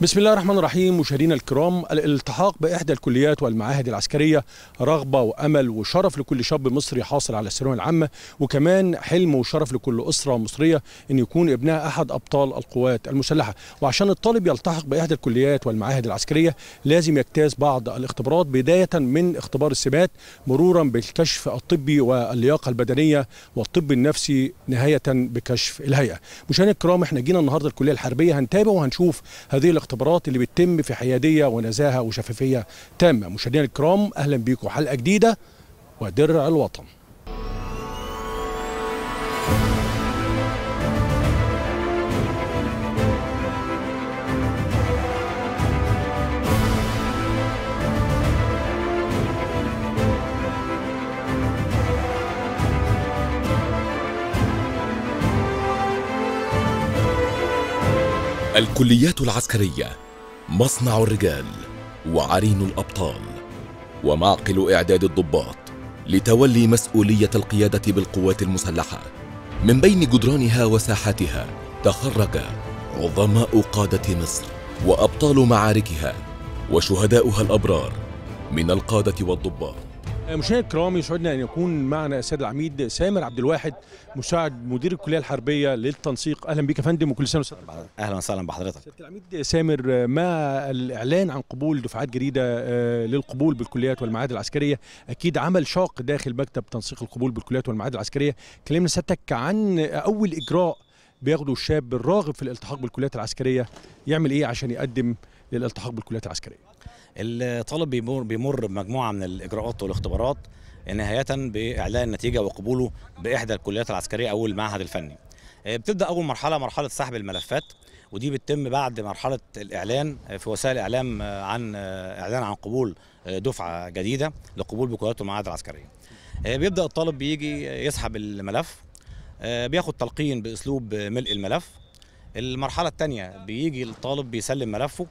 بسم الله الرحمن الرحيم مشاهدينا الكرام الالتحاق بإحدى الكليات والمعاهد العسكرية رغبة وأمل وشرف لكل شاب مصري حاصل على الثانوية العامة وكمان حلم وشرف لكل أسرة مصرية إن يكون ابنها أحد أبطال القوات المسلحة. وعشان الطالب يلتحق بإحدى الكليات والمعاهد العسكرية لازم يجتاز بعض الاختبارات بداية من اختبار الثبات مرورا بالكشف الطبي واللياقة البدنية والطب النفسي نهاية بكشف الهيئة. مشاهدينا الكرام إحنا جينا النهارده الكلية الحربية هنتابع وهنشوف هذه الاختبارات اللي بتتم في حيادية ونزاهة وشفافية تامة. مشاهدينا الكرام أهلا بيكم. حلقة جديدة ودرع الوطن. الكليات العسكرية مصنع الرجال وعرين الأبطال ومعقل إعداد الضباط لتولي مسؤولية القيادة بالقوات المسلحة. من بين جدرانها وساحاتها تخرج عظماء قادة مصر وأبطال معاركها وشهداؤها الأبرار من القادة والضباط. مشاهدينا الكرام يسعدنا أن يكون معنا السيد العميد سامر عبد الواحد مساعد مدير الكلية الحربية للتنسيق. أهلا بك يا فندم وكل سنة وسنة. أهلا وسهلا بحضرتك. سياده العميد سامر مع الإعلان عن قبول دفعات جديدة آه، للقبول بالكليات والمعاهد العسكرية؟ أكيد عمل شاق داخل مكتب تنسيق القبول بالكليات والمعاهد العسكرية. كلمنا سيادتك عن أول إجراء بياخده الشاب الراغب في الالتحاق بالكليات العسكرية. يعمل إيه عشان يقدم للالتحاق بالكليات العسكرية؟ الطالب بيمر بيمر بمجموعة من الإجراءات والاختبارات نهاية بإعلان النتيجة وقبوله بإحدى الكليات العسكرية أو المعهد الفني. آه، بتبدأ أول مرحلة مرحلة سحب الملفات ودي بتتم بعد مرحلة الإعلان في وسائل الإعلام آه، عن آه، إعلان عن قبول آه، دفعة جديدة لقبول بكليات المعاهد العسكرية. آه، بيبدأ الطالب بيجي يسحب الملف آه، بياخد تلقين بأسلوب ملء الملف. المرحلة الثانية بيجي الطالب بيسلم ملفه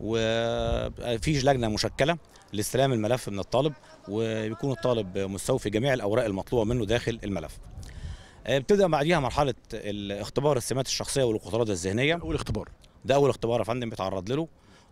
وفي لجنة مشكلة لاستلام الملف من الطالب ويكون الطالب مستوفي جميع الأوراق المطلوبة منه داخل الملف. آه، بتبدأ بعديها مرحلة الاختبار السمات الشخصية والقدرات الذهنية. أول اختبار. ده أول اختبار يا فندم بيتعرض له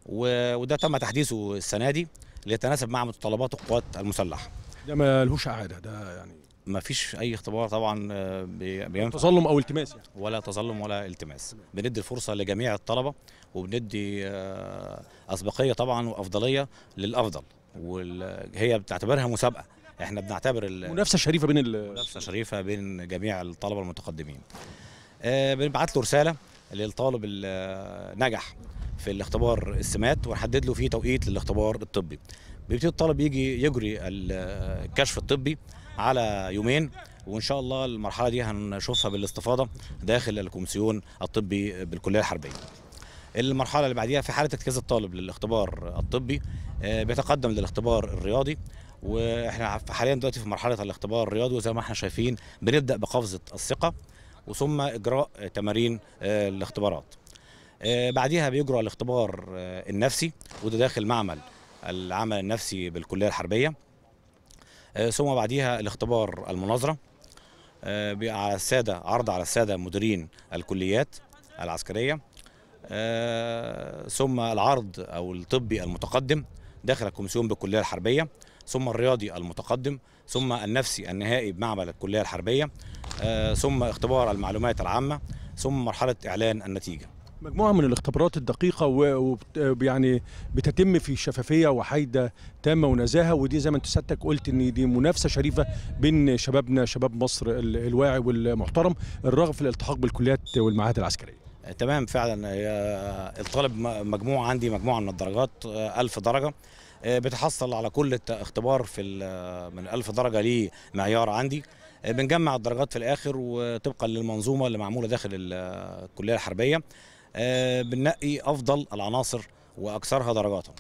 وده تم تحديثه السنة دي ليتناسب مع متطلبات القوات المسلحة. ده ما لهوش اعاده ده يعني ما فيش أي اختبار طبعا آه، بي- بينفع. تظلم أو التماس يعني. ولا تظلم ولا التماس. بندي الفرصة لجميع الطلبة وبندي آه، أسبقية طبعا وأفضلية للأفضل. وهي بتعتبرها مسابقة. إحنا بنعتبر منافسة شريفة بين منافسة شريفة بين جميع الطلبة المتقدمين. آه، بنبعت له رسالة للطالب اللي نجح في الاختبار السمات ونحدد له فيه توقيت للاختبار الطبي. بيبتدي الطالب يجي يجري ال- الكشف الطبي. على يومين وإن شاء الله المرحلة دي هنشوفها بالاستفاضة داخل الكومسيون الطبي بالكلية الحربية. المرحلة اللي بعديها في حالة اجتياز الطالب للاختبار الطبي آه، بيتقدم للاختبار الرياضي وإحنا حاليا دلوقتي في مرحلة الاختبار الرياضي وزي ما إحنا شايفين بنبدأ بقفزة الثقة وثم إجراء تمارين آه، الاختبارات. آه، بعديها بيجرى الاختبار النفسي وده داخل معمل العمل النفسي بالكلية الحربية. ثم بعديها الاختبار المناظرة آه، على السادة عرض على السادة مديرين الكليات العسكرية آه، ثم العرض أو الطبي المتقدم داخل الكومسيون بالكلية الحربية ثم الرياضي المتقدم ثم النفسي النهائي بمعمل الكلية الحربية آه، ثم اختبار المعلومات العامة ثم مرحلة إعلان النتيجة. مجموعة من الاختبارات الدقيقة ويعني بتتم في شفافية وحيدة تامة ونزاهة ودي زي ما انت سيادتك قلت إن دي منافسة شريفة بين شبابنا شباب مصر ال- الواعي والمحترم الراغب في الالتحاق بالكليات والمعاهد العسكرية. آه، تمام فعلا. الطالب م- مجموعة عندي مجموعة من الدرجات آه، ألف درجة. آه، بتحصل على كل اختبار في ال- من ألف درجة ليه معيار عندي. آه، بنجمع الدرجات في الآخر وطبقا للمنظومة اللي معمولة داخل ال- الكلية الحربية. آه، بننقي أفضل العناصر وأكثرها درجاتا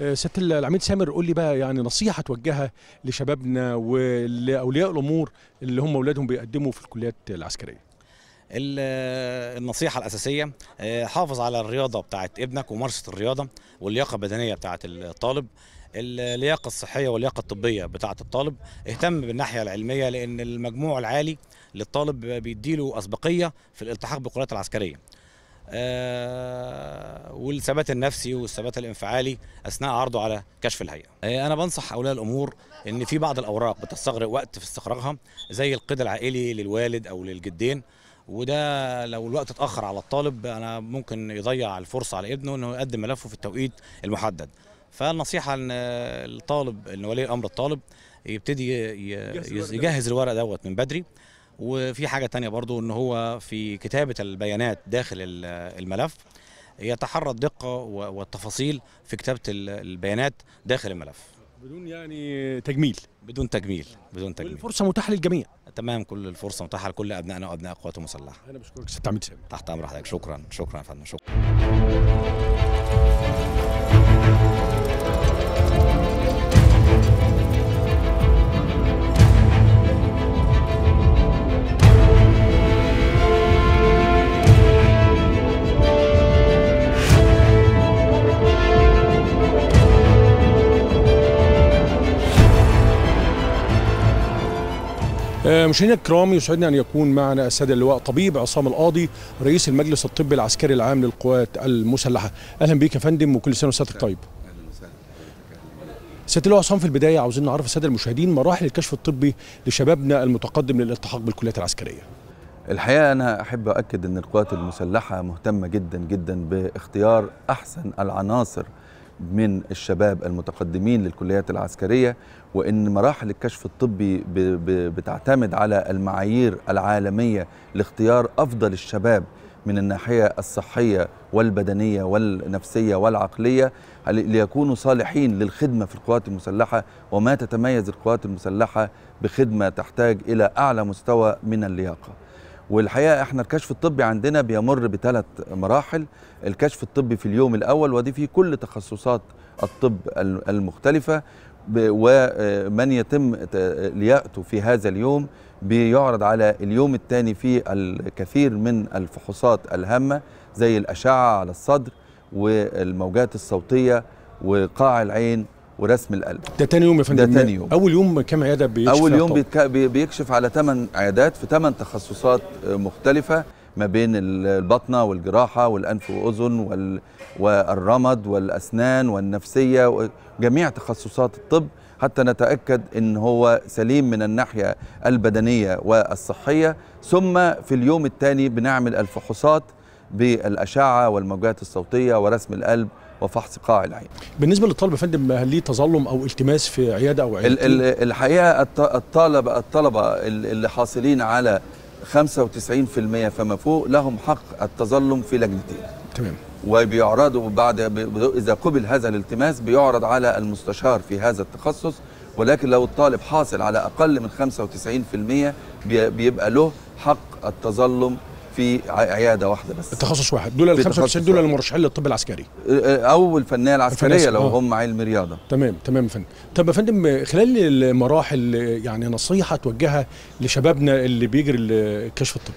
آه، سياده العميد سامر قول لي بقى يعني نصيحة توجهها لشبابنا ولأولياء الأمور اللي هم أولادهم بيقدموا في الكليات العسكرية. ال- النصيحة الأساسية آه، حافظ على الرياضة بتاعت ابنك وممارسة الرياضة واللياقة البدنية بتاعت الطالب. اللياقة الصحية واللياقة الطبية بتاعت الطالب. اهتم بالناحية العلمية لأن المجموع العالي للطالب بيديله أسبقية في الالتحاق بالكليات العسكرية. آه، والثبات النفسي والثبات الانفعالي أثناء عرضه على كشف الهيئة. آه، أنا بنصح أولياء الأمور إن في بعض الأوراق بتستغرق وقت في استخراجها زي القيد العائلي للوالد أو للجدين وده لو الوقت اتأخر على الطالب أنا ممكن يضيع الفرصة على ابنه إنه يقدم ملفه في التوقيت المحدد. فالنصيحة إن الطالب إن ولي أمر الطالب يبتدي يجهز الورق دوت من بدري وفي حاجة تانية برضو إن هو في كتابة البيانات داخل ال- الملف يتحرى الدقة و- والتفاصيل في كتابة ال- البيانات داخل الملف. بدون يعني تجميل. بدون تجميل بدون تجميل. والفرصة متاحة للجميع. تمام كل الفرصة متاحة لكل ابنائنا وأبناء القوات المسلحه أنا بشكرك. ست عميد سامي تحت أمر حضرتك. شكرا شكرا يا فندم شكرا. مشاهدينا الكرام يسعدنا أن يكون معنا الساده اللواء طبيب عصام القاضي رئيس المجلس الطبي العسكري العام للقوات المسلحة. أهلا بيك يا فندم وكل سنة وسيادتك طيب. سياده اللواء عصام في البداية عاوزين نعرف الساده المشاهدين مراحل الكشف الطبي لشبابنا المتقدم للالتحاق بالكليات العسكرية. الحقيقة أنا أحب أؤكد أن القوات المسلحة مهتمة جدا جدا باختيار أحسن العناصر من الشباب المتقدمين للكليات العسكرية وأن مراحل الكشف الطبي بتعتمد على المعايير العالمية لاختيار أفضل الشباب من الناحية الصحية والبدنية والنفسية والعقلية ل- ليكونوا صالحين للخدمة في القوات المسلحة وما تتميز القوات المسلحة بخدمة تحتاج إلى أعلى مستوى من اللياقة. والحقيقة إحنا الكشف الطبي عندنا بيمر بثلاث مراحل. الكشف الطبي في اليوم الأول ودي فيه كل تخصصات الطب ال- المختلفة. ومن يتم ت- لياقته في هذا اليوم بيعرض على اليوم الثاني فيه الكثير من الفحوصات الهامة زي الأشعة على الصدر والموجات الصوتية وقاع العين ورسم القلب ده تاني يوم يا فندم ده تاني يوم. أول يوم كام عيادة بيكشف أول يوم؟ بيتك... بي- بيكشف على 8 عيادات في 8 تخصصات آه، مختلفة ما بين ال- البطنة والجراحة والأنف وأذن وال... والرمد والأسنان والنفسية وجميع تخصصات الطب حتى نتأكد إن هو سليم من الناحية البدنية والصحية ثم في اليوم الثاني بنعمل الفحوصات بالأشعة والموجات الصوتية ورسم القلب وفحص قاع العين بالنسبة للطالب يا فندم هل ليه تظلم أو التماس في عيادة أو عيادتين ال- الحقيقة الط- الطلبه الطلبة ال- اللي حاصلين على 95% فما فوق لهم حق التظلم في لجنتين. تمام. وبيعرضوا بعد إذا قبل هذا الالتماس بيعرض على المستشار في هذا التخصص ولكن لو الطالب حاصل على أقل من 95% بي- بيبقى له حق التظلم في عيادة واحدة بس. التخصص واحد. دول ال في 95 تخصص دول. المرشحين للطب العسكري. أو الفنية العسكريه الفنية، لو آه. هم علم رياضه تمام تمام يا فندم. طب يا فندم خلال المراحل يعني نصيحة توجهها لشبابنا اللي بيجري الكشف الطبي.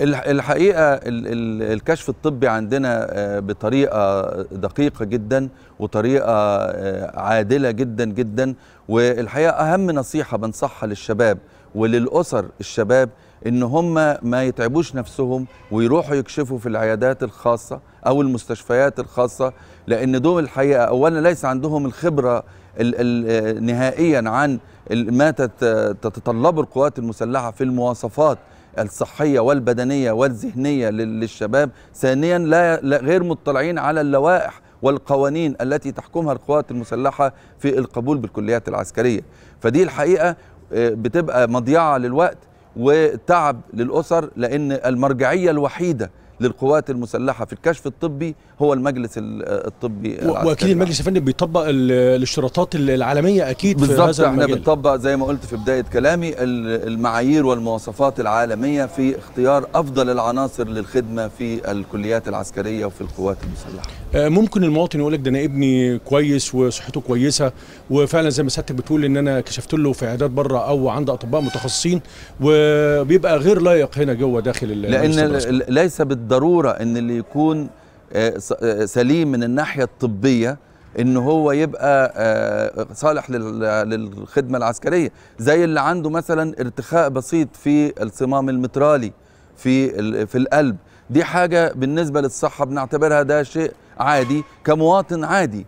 الح- الحقيقة ال- ال- الكشف الطبي عندنا آه، بطريقة دقيقة جدا وطريقة آه، عادلة جدا جدا والحقيقة أهم نصيحة بنصحها للشباب وللأسر الشباب إن هم ما يتعبوش نفسهم ويروحوا يكشفوا في العيادات الخاصة أو المستشفيات الخاصة لأن دول الحقيقة اولا ليس عندهم الخبرة ال- ال- نهائيا عن ما تت- تتطلبه القوات المسلحة في المواصفات الصحية والبدنية والذهنية لل- للشباب. ثانيا لا لا- غير مطلعين على اللوائح والقوانين التي تحكمها القوات المسلحة في القبول بالكليات العسكرية. فدي الحقيقة آه، بتبقى مضيعة للوقت. وتعب للأسر لأن المرجعية الوحيدة للقوات المسلحة في الكشف الطبي هو المجلس ال- الطبي وأكيد المجلس فندم بيطبق ال- الاشتراطات العالمية أكيد في بالظبط إحنا بنطبق زي ما قلت في بداية كلامي ال- المعايير والمواصفات العالمية في اختيار أفضل العناصر للخدمة في الكليات العسكرية وفي القوات المسلحة. آه، ممكن المواطن يقول لك ده أنا ابني كويس وصحته كويسة وفعلا زي ما سيادتك بتقول إن أنا كشفت له في عيادات بره أو عند أطباء متخصصين وبيبقى غير لائق هنا جوه داخل لأن ليس بالضروره إن اللي يكون آه، آه، سليم من الناحية الطبية إن هو يبقى آه، صالح لل- للخدمة العسكرية. زي اللي عنده مثلا ارتخاء بسيط في الصمام المترالي في في القلب. دي حاجة بالنسبة للصحة بنعتبرها ده شيء عادي كمواطن عادي.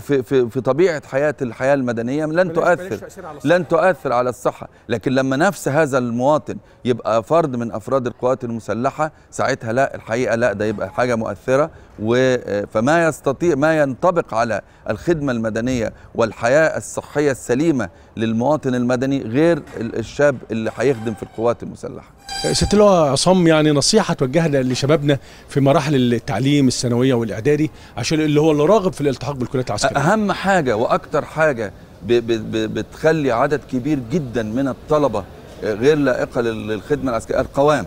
في في في طبيعة حياة الحياة المدنية لن تؤثر لن تؤثر على الصحة. لكن لما نفس هذا المواطن يبقى فرد من أفراد القوات المسلحة ساعتها لا الحقيقة لا ده يبقى حاجة مؤثرة. و فما يستطيع ما ينطبق على الخدمة المدنية والحياة الصحية السليمة للمواطن المدني غير ال- الشاب اللي هيخدم في القوات المسلحة. ست اللواء عصام يعني نصيحة توجهها لشبابنا في مراحل التعليم الثانوية والإعدادي عشان اللي هو اللي راغب في الالتحاق بالكليات وأكتر حاجة ب ب ب بتخلي عدد كبير جدا من الطلبة غير لائقة لل- للخدمة العسكرية القوام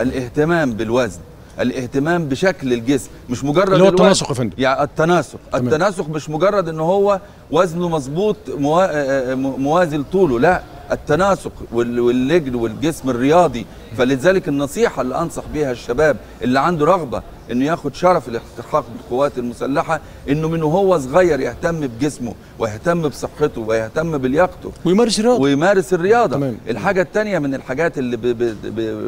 الاهتمام بالوزن. الاهتمام بشكل الجسم مش مجرد اللي هو. التناسق يا فندم يعني التناسق تمام. التناسق مش مجرد إن هو وزنه مظبوط موا... موازي لطوله لا التناسق وال- واللجل والجسم الرياضي فلذلك النصيحة اللي أنصح بيها الشباب اللي عنده رغبة إنه ياخد شرف الالتحاق بالقوات المسلحة إنه من وهو صغير يهتم بجسمه ويهتم بصحته ويهتم بلياقته ويمارس رياضه ويمارس الرياضة. تمام. الحاجة التانية من الحاجات اللي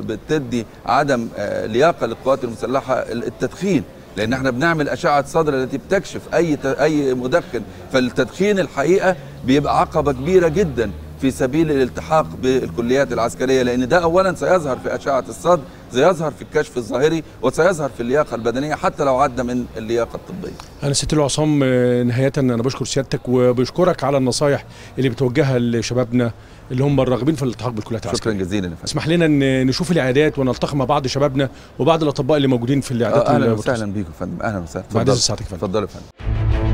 بتدي عدم آه، لياقة للقوات المسلحة التدخين لأن إحنا بنعمل أشعة صدر التي بتكشف ت- أي مدخن. فالتدخين الحقيقة بيبقى عقبة كبيرة جدا في سبيل الالتحاق بالكليات العسكرية لأن ده أولا سيظهر في أشعة الصدر سيظهر في الكشف الظاهري وسيظهر في اللياقة البدنية حتى لو عدى من اللياقة الطبية أنا اللواء عصام آه، نهاية أنا بشكر سيادتك وبشكرك على النصايح اللي بتوجهها لشبابنا اللي هم الراغبين في الالتحاق بالكليات شكرا العسكريه جزيلا يا فندم اسمح لنا إن نشوف الاعداد ونلتقي مع بعض شبابنا وبعض الأطباء اللي موجودين في الاعداد آه، المتصلة. وسهلا بيكم يا فندم أهلا وسهلا بعد. إذن سعادتك يا فندم. اتفضل يا فندم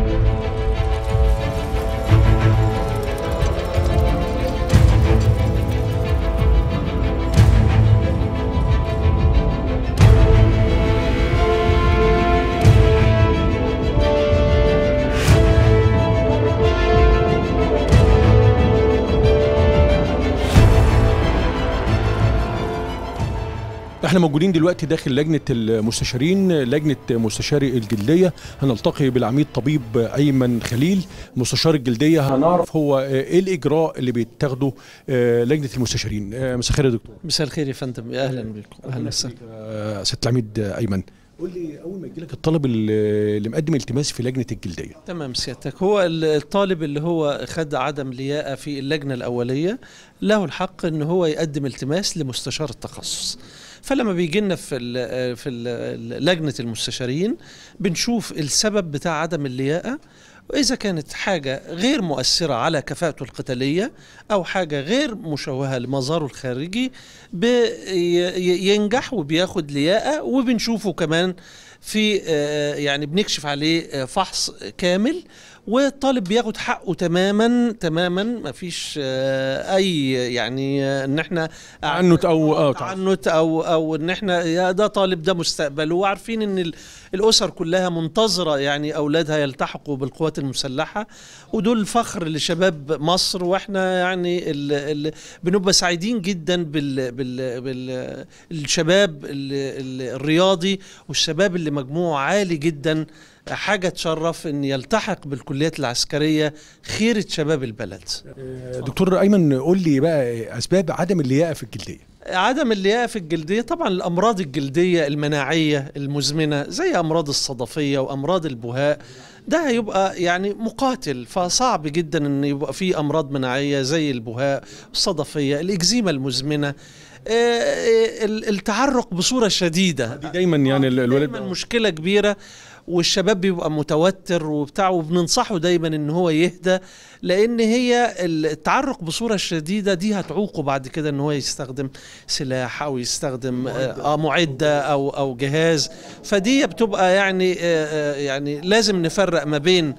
إحنا موجودين دلوقتي داخل لجنة المستشارين لجنة مستشاري الجلدية. هنلتقي بالعميد طبيب أيمن خليل مستشار الجلدية. هنعرف هو إيه الإجراء اللي بيتاخده آه، لجنة المستشارين؟ آه، مساء الخير يا دكتور. مساء الخير يا فندم. يا أهلا بكم. أهلا وسهلا. ست العميد أيمن. قول لي أول ما يجيلك الطالب اللي مقدم التماس في لجنة الجلدية. تمام سيادتك. هو ال- الطالب اللي هو خد عدم لياقة في اللجنة الأولية له الحق إن هو يقدم التماس لمستشار التخصص. فلما بيجي لنا في ال في ال لجنة المستشارين بنشوف السبب بتاع عدم اللياقة وإذا كانت حاجة غير مؤثرة على كفاءته القتالية أو حاجة غير مشوهة لمظهره الخارجي بينجح وبياخد لياقة وبنشوفه كمان في آه، يعني بنكشف عليه آه، فحص كامل. والطالب بياخد حقه تماما تماما ما فيش أي يعني آه، إن إحنا تعنت أو- آه، تعصب. تعنت أو أو إن إحنا يا ده طالب ده مستقبله وعارفين إن ال- الأسر كلها منتظرة يعني أولادها يلتحقوا بالقوات المسلحة. ودول فخر لشباب مصر. وإحنا يعني ال ال بنبقى سعيدين جدا بال بال بال الشباب ال- ال- الرياضي. والشباب اللي مجموعه عالي جدا. حاجة تشرف إن يلتحق بالكليات العسكرية خيرة شباب البلد. آه، دكتور أيمن قول لي بقى أسباب عدم اللياقة في الجلدية. عدم اللياقة في الجلدية طبعا الأمراض الجلدية المناعية المزمنة زي أمراض الصدفية وأمراض البهاء ده هيبقى يعني مقاتل. فصعب جدا إن يبقى في أمراض مناعية زي البهاء الصدفية الإكزيما المزمنة. آه، ال- التعرق بصورة شديدة. دي دايما يعني ال- الولد دايما مشكلة كبيرة. والشباب بيبقى متوتر وبتاع وبننصحه دايما إن هو يهدى لأن هي التعرق بصورة شديدة دي هتعوقه بعد كده إن هو يستخدم سلاح أو يستخدم آه معدة أو أو جهاز. فدي بتبقى يعني آه، آه، يعني لازم نفرق ما بين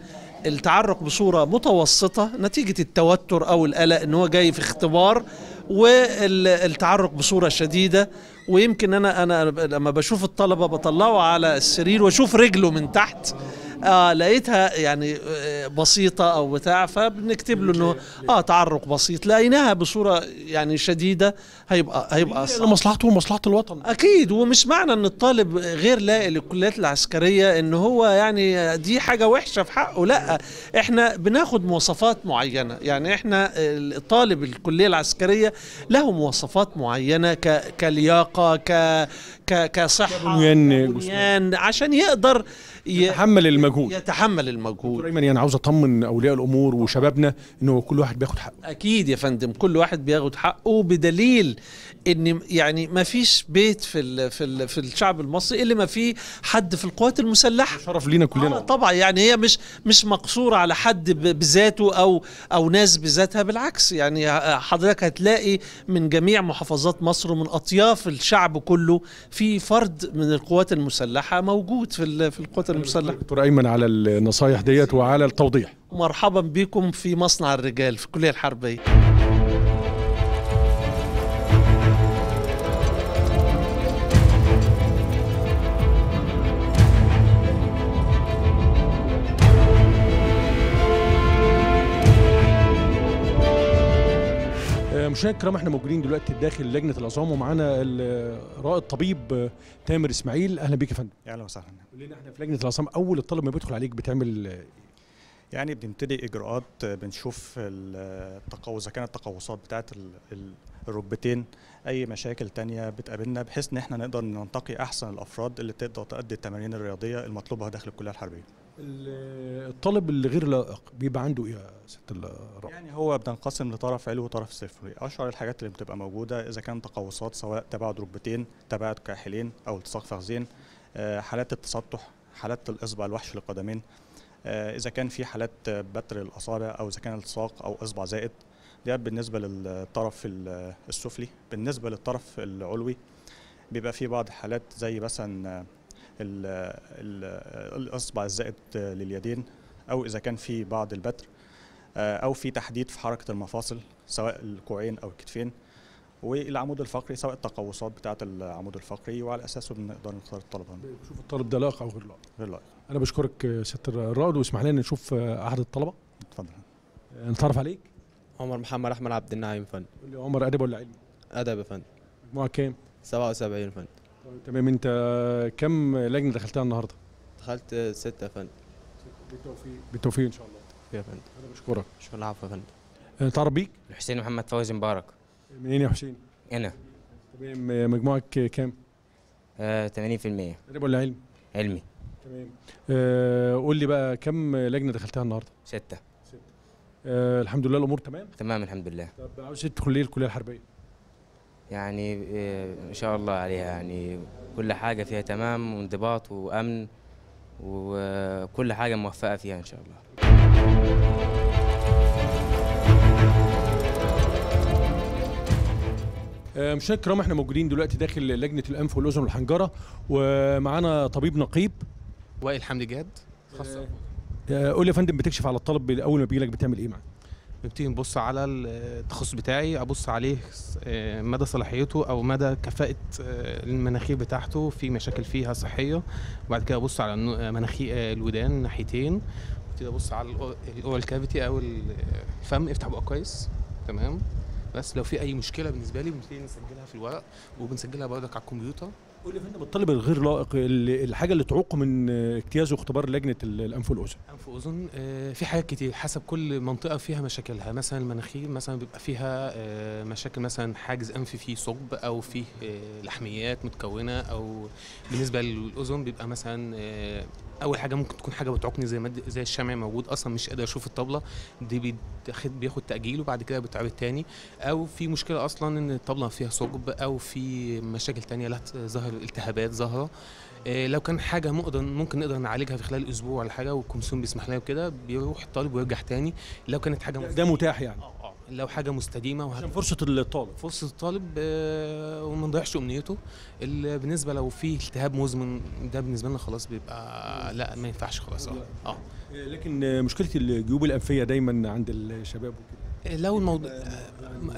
التعرق بصورة متوسطة نتيجة التوتر أو القلق إن هو جاي في اختبار والتعرق بصورة شديدة ويمكن أنا أنا لما بشوف الطلبة بطلعه على السرير وأشوف رجله من تحت آه لقيتها يعني آه، بسيطة أو بتاع فبنكتب له إنه آه تعرق بسيط. لقيناها بصورة يعني شديدة هيبقى هيبقى. لمصلحته ومصلحة الوطن. أكيد ومش معنى إن الطالب غير لاقي للكليات العسكرية إن هو يعني دي حاجة وحشة في حقه. لأ إحنا بناخد مواصفات معينة. يعني إحنا الطالب الكلية العسكرية له مواصفات معينة ك- كلياقة ك ك كصحة بنيان عشان يقدر يتحمل المجهود. يتحمل دكتور المجهود أيمن يعني عاوز أطمن أولياء الأمور وشبابنا إنه كل واحد بياخد حقه. أكيد يا فندم كل واحد بياخد حقه بدليل إن يعني ما فيش بيت في ال في ال في الشعب المصري اللي ما فيه حد في القوات المسلحة. شرف لينا آه كلنا طبعا يعني هي مش مش مقصورة على حد بذاته أو أو ناس بذاتها بالعكس يعني حضرتك هتلاقي من جميع محافظات مصر ومن أطياف الشعب كله في فرد من القوات المسلحة موجود في في القوات المسلحه دكتور أيمن على النصايح ديت وعلى التوضيح. مرحبا بكم في مصنع الرجال في الكلية الحربية. مشاهدينا الكرام إحنا موجودين دلوقتي داخل لجنة العظام ومعانا رائد طبيب تامر اسماعيل. أهلا بيك يا فندم. أهلا وسهلا. قول لنا إحنا في لجنة العظام اول الطالب ما بيدخل عليك بتعمل يعني بنبتدي إجراءات بنشوف التقوس إذا كانت التقوسات بتاعت ال- ال- الركبتين أي مشاكل تانية بتقابلنا بحيث إن إحنا نقدر ننتقي أحسن الأفراد اللي تقدر تؤدي التمارين الرياضية المطلوبة داخل الكلية الحربية. ال- الطالب اللي غير لائق بيبقى عنده إيه يا ست الرائد يعني هو بنقسم لطرف علوي وطرف سفلي أشهر الحاجات اللي بتبقى موجودة إذا كان تقوسات سواء تباعد ركبتين تباعد كاحلين أو التصاق فخذين آه، حالات التسطح حالات الإصبع الوحش للقدمين آه، إذا كان في حالات بتر الأصابع أو إذا كان التصاق أو إصبع زائد. ده بالنسبة للطرف ال- السفلي. بالنسبة للطرف العلوي بيبقى في بعض الحالات زي مثلا الاصبع الزائد لليدين أو إذا كان في بعض البتر آه، أو في تحديد في حركة المفاصل سواء الكوعين أو الكتفين والعمود الفقري سواء التقوسات بتاعة العمود الفقري وعلى أساسه بنقدر نختار الطلبه شوف الطالب ده لائق أو غير لائق؟ غير لائق. أنا بشكرك ست الرائد واسمح لنا نشوف أحد الطلبة. اتفضل. آه، نتعرف عليك. عمر محمد أحمد عبد النعيم فندم. قول لي عمر أدب ولا علمي؟ أدب يا فندم. مجموعه كام؟ 77 فندم. طيب، تمام انت كم لجنة دخلتها النهارده؟ دخلت ستة يا فندم. بالتوفيق. بالتوفيق إن شاء الله. يا فندم. أنا بشكرك. شكرا العفو يا فندم. آه، نتعرف بيك؟ حسين محمد فوزي مبارك. منين يا حسين؟ أنا. تمام آه، مجموعك كام؟ آه 80% ادب ولا علمي؟ علمي. تمام. آه قول لي بقى كم لجنة دخلتها النهارده؟ ستة. آه الحمد لله الأمور تمام؟ تمام الحمد لله. طب عاوز تدخل ليه الكلية الحربية؟ يعني آه إن شاء الله عليها. يعني كل حاجة فيها تمام وانضباط وأمن وكل حاجة موفقة فيها إن شاء الله. آه، مشاهدينا الكرام إحنا موجودين دلوقتي داخل لجنة الأنف والأذن والحنجرة ومعانا طبيب نقيب. وائل حمدي جاد خاصة. آه، قول لي يا فندم بتكشف على الطالب أول ما بيجي لك بتعمل إيه معاه نبتدي نبص على التخصص بتاعي أبص عليه آه، مدى صلاحيته أو مدى كفاءة آه، المناخير بتاعته في مشاكل فيها صحية. وبعد كده أبص على النو- مناخير آه، الودان ناحيتين. ابتدي أبص على ال oral cavity أو الفم افتح بقى كويس. تمام؟ بس لو في أي مشكلة بالنسبة لي بنبتدي نسجلها في الورق وبنسجلها برضك على الكمبيوتر. قول لي الطالب الغير لائق الحاجة اللي تعوقه من آه، اجتيازه اختبار لجنة ال- الأنف والأذن. أنف وأذن آه، في حاجات كتير حسب كل منطقة فيها مشاكلها. مثلا المناخير مثلا بيبقى فيها آه، مشاكل مثلا حاجز أنف فيه ثقب أو فيه آه، لحميات متكونة أو بالنسبة للأذن بيبقى مثلا أول حاجة ممكن تكون حاجة بتعوقني زي مد زي الشمع موجود أصلا مش قادر أشوف الطبلة. دي بياخد بياخد تأجيل وبعد كده بيتعرض تاني. أو في مشكلة أصلا إن الطبلة فيها ثقب أو في مشاكل تانية لا ظهر التهابات ظاهرة. إيه لو كان حاجة مقدر ممكن نقدر نعالجها في خلال أسبوع ولا حاجة والكونسيوم بيسمح لنا بكده بيروح الطالب ويرجع تاني. لو كانت حاجة ده- ده متاح يعني. آه آه. لو حاجة مستديمة وهت... عشان فرصة الطالب. فرصة الطالب آه، وما نضيعش أمنيته. ال- بالنسبة لو في التهاب مزمن ده بالنسبة لنا خلاص بيبقى لا ما ينفعش خلاص. آه. آه. آه، لكن آه، مشكلة الجيوب الأنفية دايما عند الشباب وكده. لو الموضوع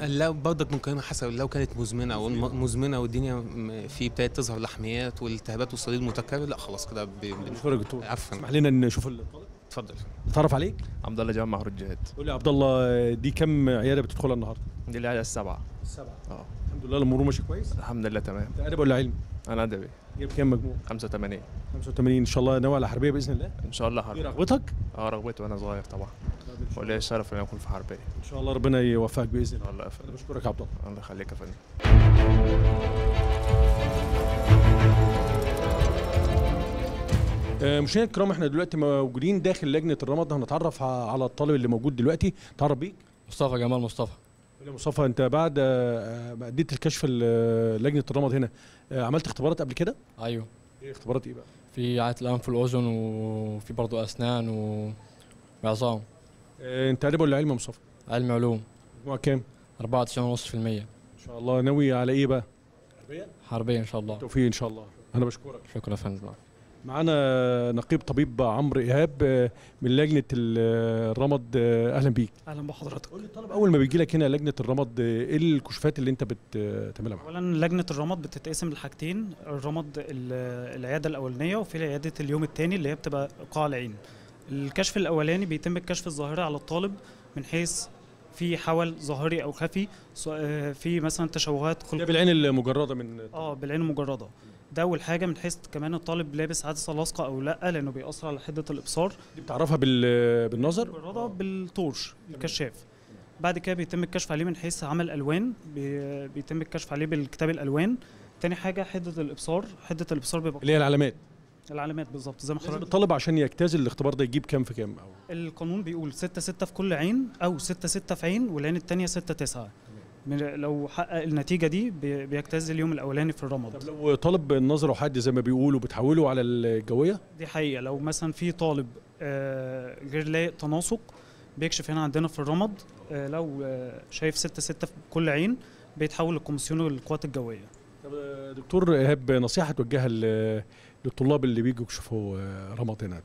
لو برضك ممكن حسب لو كانت مزمنة أو مزمنة والدنيا في بداية تظهر لحميات والالتهابات والصليل المتكرر لا خلاص كده ب- ب- بشكرك يا دكتور عفوا. اسمح لنا نشوف الطالب اتفضل. نتعرف عليك؟ عبد الله جمع رجات قول لي يا عبد الله دي كم عيادة بتدخلها النهارده؟ دي العيادة السبعة السبعه آه. الحمد لله الأمور ماشية كويس؟ الحمد لله تمام. أنت ادب ولا علم أنا أدبي. جايب كام مجموع؟ 85 85 إن شاء الله ناوي على حربية بإذن الله؟ إن شاء الله دي هرب رغبتك؟ آه رغبتي وأنا صغير طبعا. ولي الشرف ان اكون في حربيه إن شاء الله ربنا يوفقك بإذن الله. الله يا أنا فندم بشكرك يا عبد الله. الله يخليك يا فندم. آه، مشاهدينا الكرام إحنا دلوقتي موجودين داخل لجنة الرمض هنتعرف على الطالب اللي موجود دلوقتي. تعرف بيك؟ مصطفى جمال مصطفى. يا مصطفى أنت بعد آه، ما أديت الكشف لجنة الرمض هنا. آه، عملت اختبارات قبل كده؟ أيوه. إيه اختبارات إيه بقى؟ في عادة الأنف والأذن وفي برضه أسنان. وعظام آه، انت ادب ولا علم يا مصطفى؟ علم علوم. مجموع كام؟ 94.5% إن شاء الله. ناوي على إيه بقى؟ حربية؟ إن شاء الله. توفيق إن شاء الله. أنا بشكرك. شكرا يا فندم. معانا نقيب طبيب عمرو إيهاب آه، من لجنة ال- الرمض آه، أهلا بيك. أهلا بحضرتك. قول لي الطالب أول ما بيجي لك هنا لجنة الرمض آه، إيه الكشوفات اللي أنت بتعملها معاه اولا لجنة الرمد بتتقسم لحاجتين الرمد ال- العيادة الأولانية وفي عياده اليوم الثاني اللي هي بتبقى قاع العين. الكشف الأولاني بيتم الكشف الظاهري على الطالب من حيث في حول ظاهري أو خفي آه، في مثلا تشوهات خلق بالعين المجردة من آه بالعين المجردة. ده أول حاجة من حيث كمان الطالب لابس عدسه لاصقه أو لأ لأنه بيأثر على حدة الإبصار. دي بتعرفها بال- بالنظر؟ مجرده بالطورش الكشاف بعد كده بيتم الكشف عليه من حيث عمل ألوان. بي- بيتم الكشف عليه بالكتاب الألوان. تاني حاجة حدة الإبصار. حدة الإبصار بيبقى اللي هي العلامات. العلامات بالظبط زي ما حضرتك الطالب عشان يجتاز الاختبار ده يجيب كام في كام؟ أو القانون بيقول 6 6 في كل عين أو 6 6 في عين والعين التانية 6 9 من لو حقق النتيجة دي بي- بيجتاز اليوم الأولاني في الرمد طب لو طالب النظر واحد زي ما بيقولوا بتحوله على الجوية؟ دي حقيقة لو مثلا في طالب آه، غير لايق تناسق بيكشف هنا عندنا في الرمد آه، لو آه، شايف 6 6 في كل عين بيتحول للكوميسيون للقوات الجوية. طب دكتور إيهاب نصيحة توجهها للطلاب اللي بيجوا يكشفوا آه، رمض هنا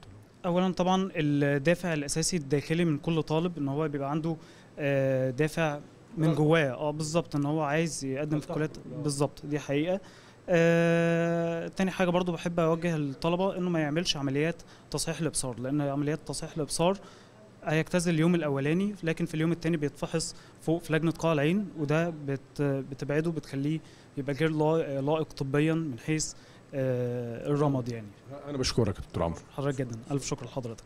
اولا طبعا الدافع الأساسي الداخلي من كل طالب إن هو بيبقى عنده آه، دافع من جواه. آه بالظبط إن هو عايز يقدم في كليات بالظبط دي حقيقة. آه، تاني حاجة برضو بحب أوجه الطلبه إنه ما يعملش عمليات تصحيح الإبصار لأن عمليات تصحيح الإبصار هيجتاز اليوم الأولاني لكن في اليوم الثاني بيتفحص فوق في لجنة قاع العين وده بت بتبعده بتخليه يبقى غير لا- لائق طبيا من حيث آه، الرمد يعني. أنا بشكرك يا دكتور عمرو. حضرتك جدا. ألف شكر لحضرتك.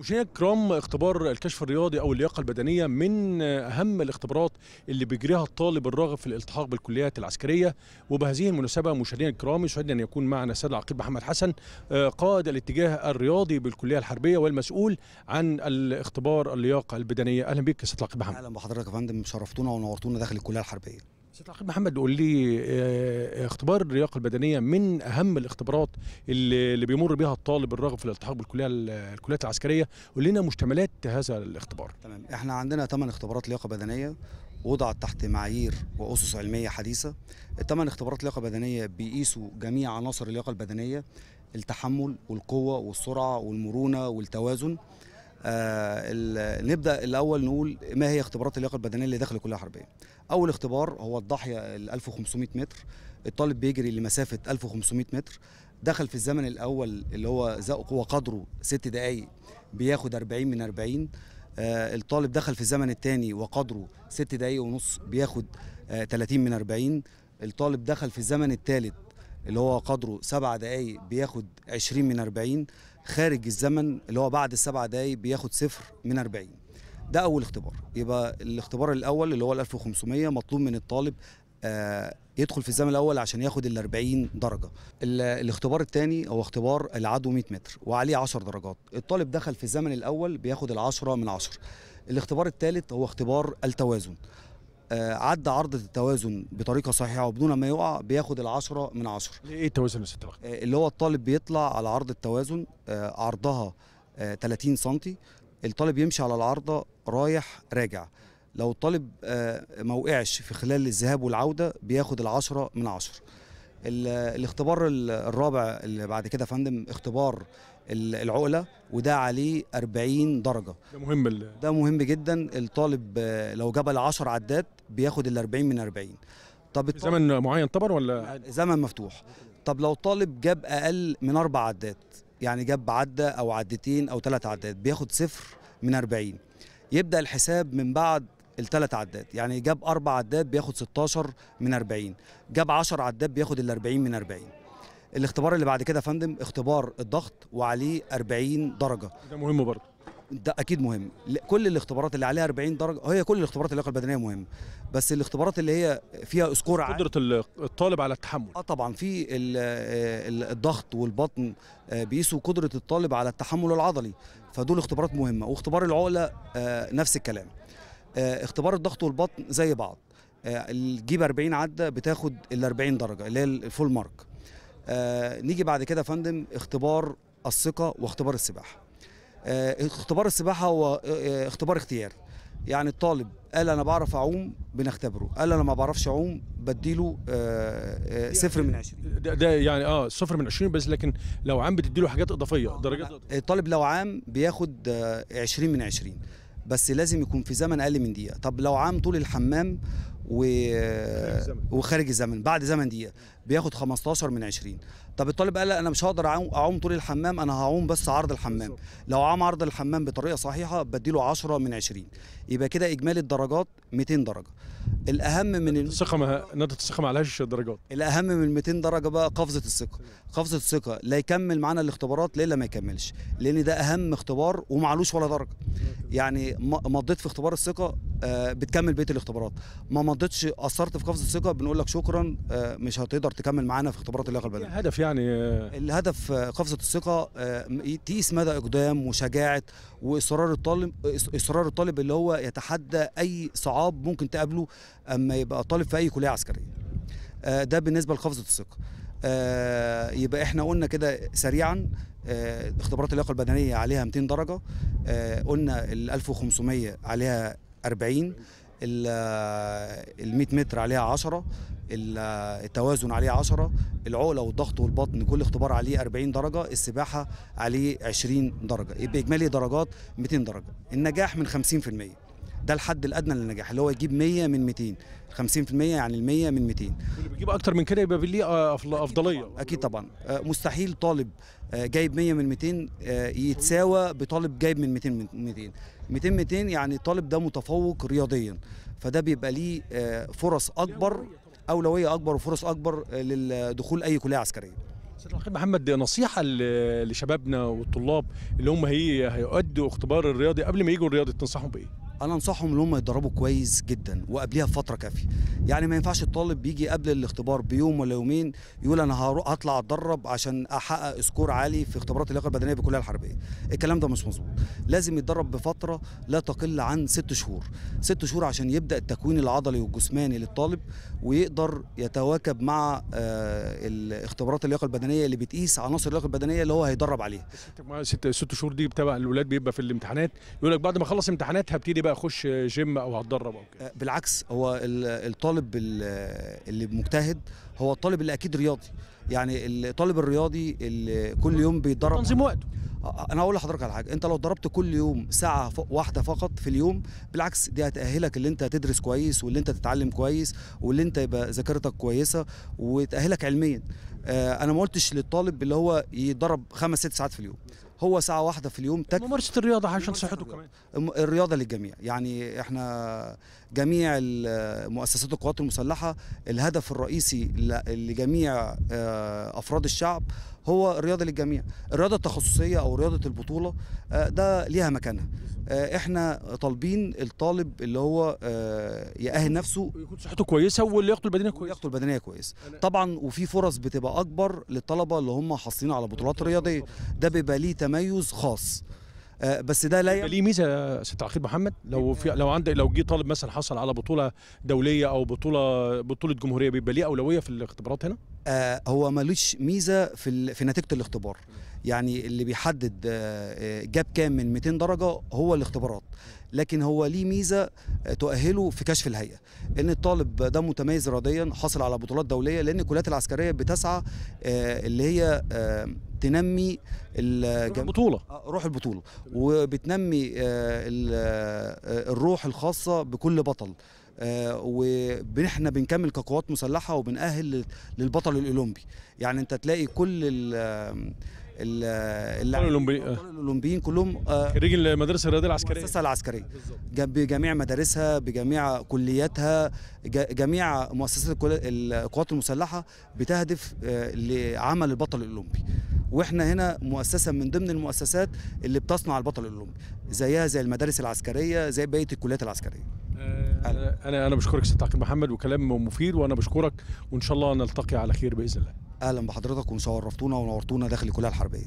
مشاهدينا الكرام اختبار الكشف الرياضي أو اللياقة البدنية من أهم الاختبارات اللي بيجريها الطالب الراغب في الالتحاق بالكليات العسكرية. وبهذه المناسبة مشاهدينا الكرام يسعدنا أن يكون معنا السيد العقيد محمد حسن آه، قائد الاتجاه الرياضي بالكلية الحربية والمسؤول عن الاختبار اللياقة البدنية. أهلا بك يا سيد العقيد محمد. أهلا بحضرتك يا فندم شرفتونا ونورتونا داخل الكلية الحربية. العقيد محمد قول لي آه، اختبار اللياقة البدنية من أهم الاختبارات اللي, اللي بيمر بها الطالب الراغب في الالتحاق بالكلية الكليات العسكرية قول لنا مشتملات هذا الاختبار. تمام. إحنا عندنا ثمان اختبارات لياقة بدنية وضعت تحت معايير وأسس علمية حديثة. الثمان اختبارات لياقة بدنية بيقيسوا جميع عناصر اللياقة البدنية التحمل والقوة والسرعة والمرونة والتوازن. آه نبدأ الأول نقول ما هي اختبارات اللياقة البدنية اللي داخل الكلية الحربية. أول اختبار هو الضاحية ال 1500 متر الطالب بيجري لمسافة 1500 متر دخل في الزمن الأول اللي هو ذا قوه قدره 6 دقائق بياخد 40 من 40 آه الطالب دخل في الزمن الثاني وقدره 6 دقائق ونص بياخد آه 30 من 40 الطالب دخل في الزمن الثالث اللي هو قدره 7 دقائق بياخد 20 من 40 خارج الزمن اللي هو بعد السبع دقايق بياخد صفر من 40 ده أول اختبار. يبقى الاختبار الأول اللي هو ال 1500 مطلوب من الطالب آه يدخل في الزمن الأول عشان ياخد ال 40 درجة. ال- الاختبار الثاني هو اختبار العدو 100 متر وعليه 10 درجات. الطالب دخل في الزمن الأول بياخد العشرة من 10 الاختبار الثالث هو اختبار التوازن. آه عدى عرضة التوازن بطريقة صحيحة وبدون ما يقع بياخد العشرة من عشرة إيه التوازن يا العقيد آه، اللي هو الطالب بيطلع على عرض التوازن آه، عرضها آه، 30 سنتي. الطالب يمشي على العارضة رايح راجع. لو الطالب آه، ما وقعش في خلال الذهاب والعودة بياخد العشرة من عشرة. ال- الاختبار ال- الرابع اللي بعد كده فندم اختبار ال- العقلة وده عليه 40 درجة. ده مهم ده مهم جدا. الطالب آه، لو جاب العشر عدات بياخد ال 40 من 40 طب زمن معين طبعا ولا؟ زمن مفتوح. طب لو الطالب جاب أقل من أربع عدات يعني جاب عدة أو عدتين أو ثلاث عدات بياخد صفر من 40 يبدأ الحساب من بعد الثلاث عداد يعني جاب أربع عداد بياخد 16 من 40 جاب 10 عداد بياخد ال 40 من 40 الاختبار اللي بعد كده يا فندم اختبار الضغط وعليه 40 درجة. ده مهم برضه. ده أكيد مهم. كل الاختبارات اللي عليها 40 درجة هي كل الاختبارات اللياقة البدنية مهمه بس الاختبارات اللي هي فيها سكور قدرة ال- الطالب على التحمل. آه طبعا. في ال- ال- الضغط والبطن آه، بيقيسوا قدرة الطالب على التحمل العضلي. فدول اختبارات مهمة. واختبار العقلة آه، نفس الكلام. آه، اختبار الضغط والبطن زي بعض. تجيب 40 عده بتاخد ال 40 درجة اللي هي الفول مارك نيجي بعد كده يا فندم اختبار الثقة واختبار السباحة. اختبار السباحة هو آه، اختبار اختيار يعني الطالب قال أنا بعرف أعوم بنختبره. قال أنا ما بعرفش أعوم بديله آه، آه، صفر من 20 ده, ده يعني آه صفر من 20 بس لكن لو عم بتديله حاجات إضافية. درجات إضافية. الطالب لو عام بياخد آه، 20 من 20 بس لازم يكون في زمن أقل من دقيقة. طب لو عام طول الحمام و... وخارج الزمن بعد زمن دقيقة. بياخد 15 من 20 طب الطالب قال لا أنا مش هقدر أعوم, طول الحمام أنا هعوم بس عرض الحمام. لو عام عرض الحمام بطريقة صحيحة بديله 10 من 20 يبقى كده إجمالي الدرجات 200 درجة. الأهم من ال... الثقة ما نقطة الثقة ما عليهاش درجات. الأهم من ال 200 درجة بقى قفزة الثقة. قفزة الثقة لا يكمل معانا الاختبارات لا ما يكملش؟ لأن ده أهم اختبار ومعلوش ولا درجة. يعني مضيت في اختبار الثقة آه، بتكمل بقية الاختبارات. ما مضيتش اثرت في قفزة الثقة بنقول لك شكرا آه، مش هتقدر تكمل معانا في اختبارات اللياقة البدنية. هدف يعني آه، الهدف آه، قفزة الثقة آه، تقيس مدى إقدام وشجاعة وإصرار الطالب إصرار الطالب اللي هو يتحدى أي صعاب ممكن تقابله أما يبقى طالب في أي كلية عسكرية. ده بالنسبة لقفزة الثقة. يبقى إحنا قلنا كده سريعا اختبارات اللياقة البدنية عليها 200 درجة قلنا ال 1500 عليها 40 ال 100 متر عليها 10 ال- التوازن عليه 10 العقلة والضغط والبطن كل اختبار عليه 40 درجة السباحة عليه 20 درجة. يبقى إجمالي درجات 200 درجة. النجاح من 50% ده الحد الأدنى للنجاح اللي هو يجيب 100 من 200 50% يعني ال 100 من 200 اللي بيجيب أكتر من كده يبقى ليه آه، أفضلية. أكيد طبعا. آه، مستحيل طالب آه، جايب 100 من 200 آه، يتساوى بطالب جايب من 200 من 200 200 200 يعني الطالب ده متفوق رياضيا. فده بيبقى ليه فرص أكبر أولوية أكبر وفرص أكبر للدخول أي كلية عسكرية سيد الخير محمد نصيحة ل- لشبابنا والطلاب اللي هم هي هيؤدوا اختبار الرياضي قبل ما يجوا الرياضي تنصحهم بإيه؟ أنا انصحهم ان هم يتدربوا كويس جدا وقبلها بفترة كافية. يعني ما ينفعش الطالب بيجي قبل الاختبار بيوم ولا يومين يقول أنا هطلع اتدرب عشان احقق سكور عالي في اختبارات اللياقة البدنية بالكلية الحربية. الكلام ده مش مظبوط. لازم يتدرب بفترة لا تقل عن ست شهور. ست شهور عشان يبدأ التكوين العضلي والجسماني للطالب ويقدر يتواكب مع آه، الاختبارات اللياقة البدنية اللي بتقيس عناصر اللياقة البدنية اللي هو هيدرب عليها. ست شهور دي بتبع الولاد بيبقى في الامتحانات. يقول لك بعد ما اخلص امتحانات هبتدي بقى أخش جيم أو هتدرب أو كده؟ بالعكس هو ال- الطالب ال- اللي مجتهد هو الطالب اللي أكيد رياضي. يعني الطالب الرياضي اللي كل يوم بيتدرب. تنظيم وقته. أنا هقول لحضرتك على حاجة. أنت لو ضربت كل يوم ساعة واحدة فقط في اليوم بالعكس دي هتأهلك اللي أنت تدرس كويس واللي أنت تتعلم كويس واللي أنت يبقى ذاكرتك كويسة وتأهلك علميا. أنا ما قلتش للطالب اللي هو يتدرب خمس ست ساعات في اليوم. هو ساعة واحدة في اليوم تكفي ممارسة الرياضة عشان صحته كمان الم- الرياضة للجميع. يعني إحنا جميع مؤسسات القوات المسلحة الهدف الرئيسي لجميع آه، أفراد الشعب هو الرياضة للجميع. الرياضة التخصصية أو رياضة البطولة آه، ده ليها مكانها. إحنا طالبين الطالب اللي هو آه، يأهل نفسه. يكون صحته كويسة ولياقته البدنية كويسة. لياقته البدنية كويس. طبعا وفي فرص بتبقى أكبر للطلبة اللي هم حاصلين على بطولات رياضية. ده بيبقى ليه تميز خاص. آه، بس ده لا ليه ميزة يا سيد عقيد محمد. لو في لو عندك لو جه طالب مثلا حصل على بطولة دولية أو بطوله بطولة جمهورية بيبقى ليه أولوية في الاختبارات هنا؟ آه، هو ملوش ميزة في في نتيجة الاختبار. يعني اللي بيحدد آه، آه، جاب كام من 200 درجة هو الاختبارات. لكن هو ليه ميزة آه، تؤهله في كشف الهيئة. إن الطالب ده متميز رياضيا حاصل على بطولات دولية لأن الكليات العسكرية بتسعى آه، اللي هي آه، تنمي البطولة. روح البطولة. وبتنمي آه، ال- آه، الروح الخاصة بكل بطل. وإحنا بنكمل كقوات مسلحة وبنأهل لل- للبطل الأولمبي. يعني أنت تلاقي كل ال- ال- الأبطال الأولمبي- الأبطال الأولمبيين كلهم آه، خريج المدرسة الرياضية العسكرية. المؤسسه العسكرية. بجميع مدارسها بجميع كلياتها جميع مؤسسات القوات المسلحة بتهدف آه، لعمل البطل الأولمبي. وإحنا هنا مؤسسة من ضمن المؤسسات اللي بتصنع البطل الأولمبي. زيها زي المدارس العسكرية زي بقية الكليات العسكرية. أنا أنا بشكرك سيد محمد وكلام مفيد وأنا بشكرك وإن شاء الله نلتقي على خير بإذن الله. أهلا بحضرتك وشرفتونا ونورتونا داخل الكلية الحربية.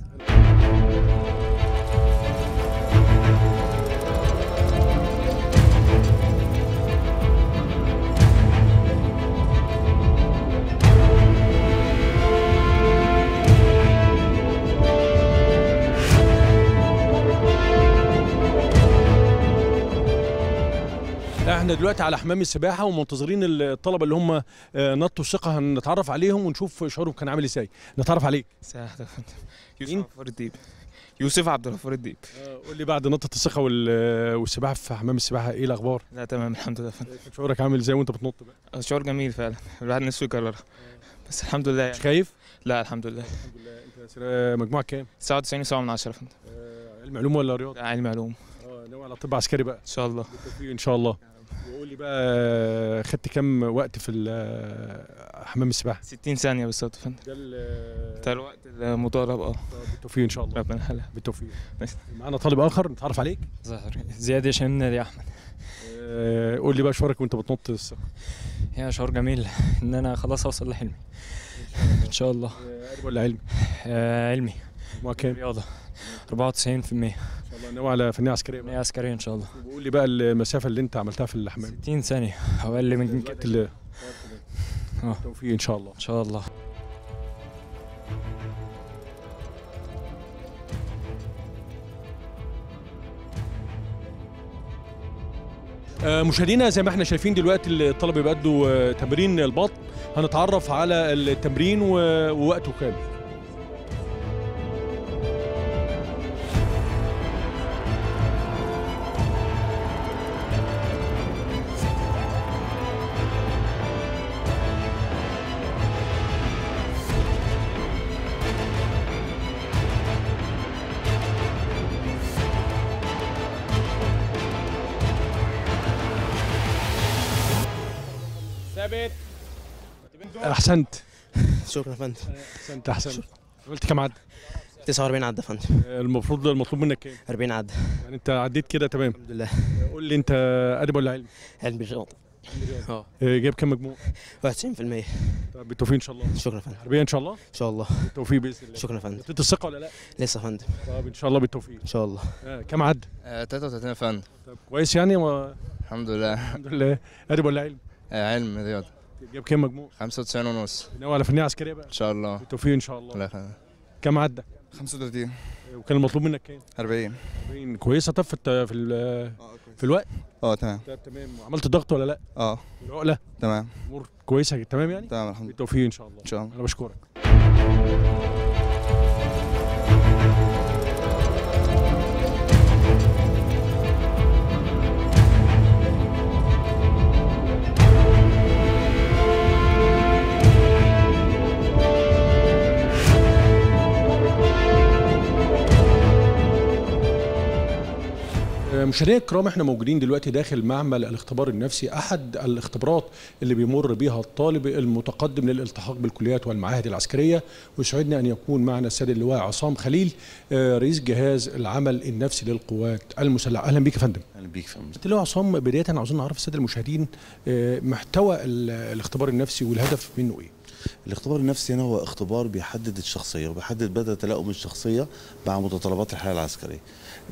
إحنا دلوقتي على حمام السباحة ومنتظرين الطلبة اللي هم آه، نطوا الثقه هنتعرف عليهم ونشوف شعورهم كان عامل إزاي. نتعرف عليك يوسف غفور الديب. يوسف عبد الغفور الديب. قول لي بعد نطة الثقة وال- والسباحة في حمام السباحة إيه الأخبار؟ لا تمام الحمد لله. فندم شعورك عامل إزاي وأنت بتنط بقى؟ شعور جميل فعلا. الواحد نفسه يكررها. بس الحمد لله يعني. مش خايف؟ لا الحمد لله. آه، مجموعه كام؟ 99 سبعة من 10 يا فندم علم علوم ولا رياضة؟ علم علوم. آه ناوي على طب عسكري بقى. إن شاء الله. بالتوفيق إن شاء الله. وقول لي بقى خدت كام وقت في حمام السباحة؟ 60 ثانية بالظبط يا فندم. ده ده الوقت المضارب آه. بالتوفيق إن شاء الله. ربنا يخليك بالتوفيق. معانا طالب آخر نتعرف عليك؟ ظهر زياد يشن يا أحمد. آه، قول لي بقى شعورك وأنت بتنط الثقه يا شعور جميل إن أنا خلاص أوصل لحلمي. إن شاء الله. علم ولا علمي؟ آه علمي. مجموعه كام رياضه 94% إن شاء الله ناوي على فنيه عسكريه بقى. فنية عسكريه إن شاء الله. وقول لي بقى المسافة اللي أنت عملتها في الحمام. 60 ثانية أو أقل من كده. آه. بالتوفيق إن شاء الله. إن شاء الله. آه، مشاهدينا زي ما إحنا شايفين دلوقتي الطلبه بيأدوا آه، تمرين البطن. هنتعرف على التمرين ووقته كام أحسنت. شكرا يا فندم. أحسنت أحسنت. قلت كام عدى؟ 49 عدى يا فندم. آه، المفروض المطلوب منك كام 40 عدى. يعني أنت عديت كده تمام. الحمد لله. قول لي أنت أدب ولا علم؟ علم رياضة آه. آه، جايب كام مجموع؟ 91% طب بالتوفيق إن شاء الله. شكرا يا فندم. حربيه إن شاء الله؟ إن شاء الله. بالتوفيق بإذن الله. شكرا يا فندم. نطيت الثقه ولا لا؟ لسه يا فندم. طب إن شاء الله بالتوفيق. إن شاء الله. آه، كام عدى؟ 33 يا فندم. طب كويس يعني و... الحمد لله. الحمد لله. أدب ولا علم؟ آه، علم رياضة. جايب كام مجموع؟ 95 ونص. ناوي على فنية عسكرية بقى. إن شاء الله. بالتوفيق إن شاء الله. الله يخليك. كام عدى؟ 35 آه، وكان المطلوب منك كام؟ 40 40 كويسة. طب في في ال- في الوقت؟ آه تمام. طب تمام. وعملت ضغط ولا لأ؟ آه. العقلة؟ تمام. امور كويسة. تمام يعني؟ تمام الحمد لله بالتوفيق إن شاء الله. إن شاء الله. أنا بشكرك. مشاهدينا الكرام إحنا موجودين دلوقتي داخل معمل الاختبار النفسي أحد الاختبارات اللي بيمر بها الطالب المتقدم للالتحاق بالكليات والمعاهد العسكرية. ويسعدنا أن يكون معنا السيد اللواء عصام خليل آه، رئيس جهاز العمل النفسي للقوات المسلحة. أهلا بيك يا فندم. أهلا بيك فندم. اللواء عصام بداية عاوزين نعرف السادة المشاهدين آه، محتوى ال- الاختبار النفسي والهدف منه إيه؟ الاختبار النفسي هنا هو اختبار بيحدد الشخصية وبيحدد مدى تلاؤم الشخصية مع متطلبات الحياة العسكرية.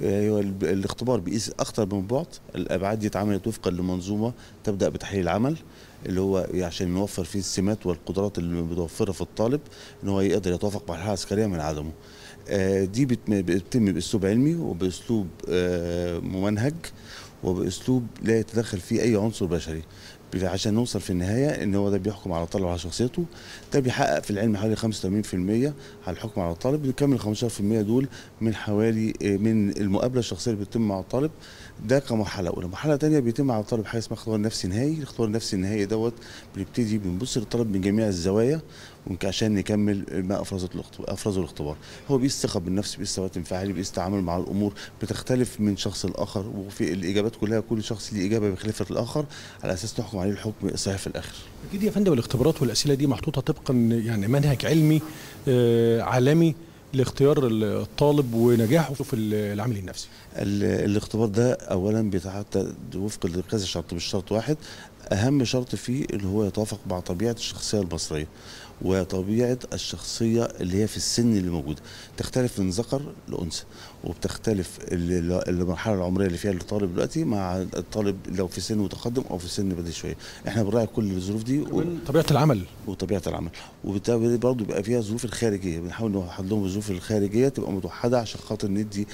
الاختبار بيقيس أكثر من بعد. الأبعاد دي اتعملت وفقا لمنظومة تبدأ بتحليل العمل اللي هو عشان نوفر فيه السمات والقدرات اللي متوفرة في الطالب إن هو يقدر يتوافق مع الحياة العسكرية من عدمه. آه، دي بت- بتتم بأسلوب علمي وبأسلوب آه، ممنهج وبأسلوب لا يتدخل فيه أي عنصر بشري. عشان نوصل في النهاية إن هو ده بيحكم على الطالب على شخصيته ده بيحقق في العلم حوالي 85% على الحكم على الطالب بيكمل 15% دول من حوالي آه، من المقابلة الشخصية اللي بتتم مع الطالب. ده كمرحله أولى. مرحله ثانية بيتم على الطالب حاجة اسمها اختبار نفسي نهائي. الاختبار النفسي النهائي دوت بنبتدي بنبص للطالب من جميع الزوايا عشان نكمل ما افرزه أفرزه الاختبار. هو بيقيس ثقه بالنفس بيقيس ثبات انفعالي بيقيس تعامل مع الأمور. بتختلف من شخص لآخر وفي الإجابات كلها كل شخص ليه إجابة بخلاف الآخر. على أساس نحكم عليه الحكم الصحيح في الآخر. أكيد يا فندم الاختبارات والأسئلة دي محطوطة طبقا يعني منهج علمي آه، عالمي. لاختيار الطالب ونجاحه في العمل النفسي. ال- الاختبار ده اولا بيتحدد وفق لكذا شرط مش شرط واحد. أهم شرط فيه اللي هو يتوافق مع طبيعة الشخصية المصرية وطبيعة الشخصية اللي هي في السن اللي موجودة. تختلف من ذكر لأنثى. وبتختلف ال- ال- المرحلة العمرية اللي فيها الطالب دلوقتي مع الطالب لو في سن متقدم أو في سن بدري شوية. إحنا بنراعي كل الظروف دي و... طبيعة العمل. وطبيعة العمل. وبالتالي برضه بيبقى فيها الظروف الخارجية. بنحاول نوحد لهم الظروف الخارجية تبقى متوحدة عشان خاطر ندي